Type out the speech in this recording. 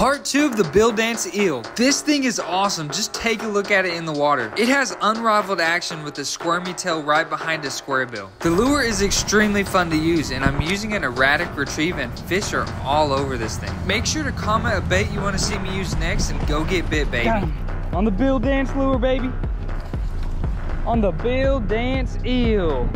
Part two of the Bill Dance Eel. This thing is awesome. Just take a look at it in the water. It has unrivaled action with a squirmy tail right behind a square bill. The lure is extremely fun to use and I'm using an erratic retrieve and fish are all over this thing. Make sure to comment a bait you want to see me use next and go get bit, baby. On the Bill Dance lure, baby. On the Bill Dance Eel.